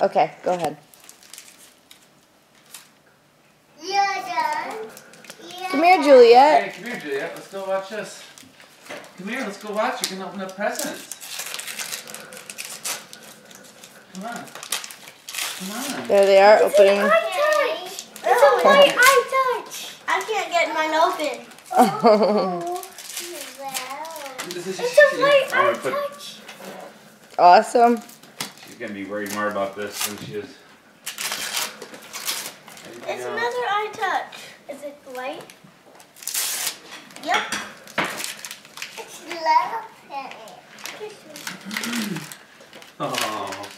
Okay, go ahead. You're done. You're Come here, Juliet. Hey, come here, Juliet. Let's go watch this. Come here, let's go watch. You can open up presents. Come on. Come on. There they are It's an opening. iTouch. It's a oh. white iTouch. I can't get mine open. Oh, It's a white I'm iTouch. awesome. She's gonna be worried more about this than she is. It's anything another iTouch. Is it white? Yep. It's love Oh,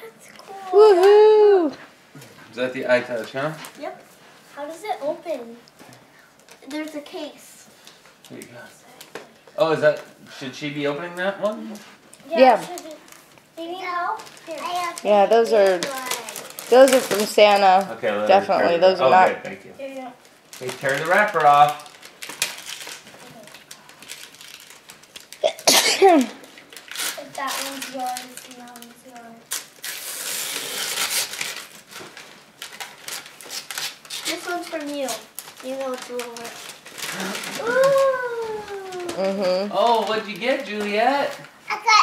That's cool. Woohoo! is that the iTouch, huh? Yep. How does it open? There's a case. Here you go. Oh, is that? Should she be opening that one? Yeah. should Yeah, those are those are from Santa. Okay. let Definitely, those are okay, not- thank you. Here you go. Hey, turn the wrapper off. That one's yours, and that one's yours. This one's from you. You know it's a little bit. Ooh. mhm. Oh, what'd you get, Juliet? I got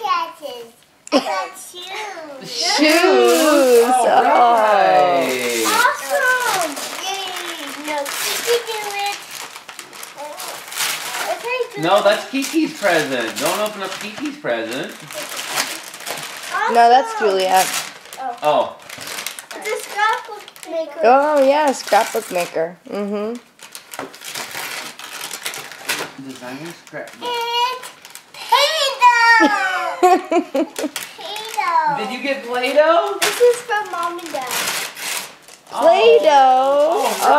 sunglasses. I got shoes. Shoes. All Oh. Awesome! Yay! No, Kiki do it. Okay. No, that's Kiki's present. Don't open up Kiki's present. Awesome. No, that's Juliet. Oh, It's a scrapbook maker. Oh yeah, scrapbook maker. Mhm. designer scrapbook. It's Play-Doh! Play-Doh. Did you get Play-Doh? This is from mom and dad. Play-Doh. Oh, all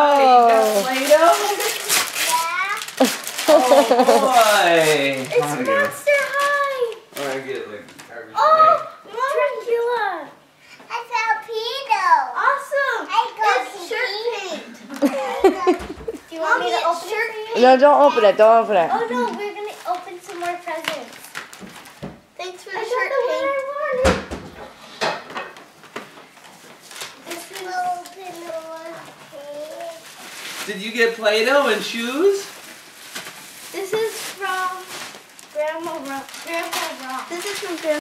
right. You got Oh. Yeah. Play-Doh? Oh, boy. It's I'm gonna High. I'm gonna get like garbage Oh, Dracula. I found Awesome. it's shirt paint. Do you want me to open shirt paint? no, don't open it. Don't open it. Oh no, we're gonna open some more presents. Thanks for the shirt paint. This is open Did you get Play-Doh and shoes? This is from Grandma Rock. Grandpa Rock. This is from Grandma.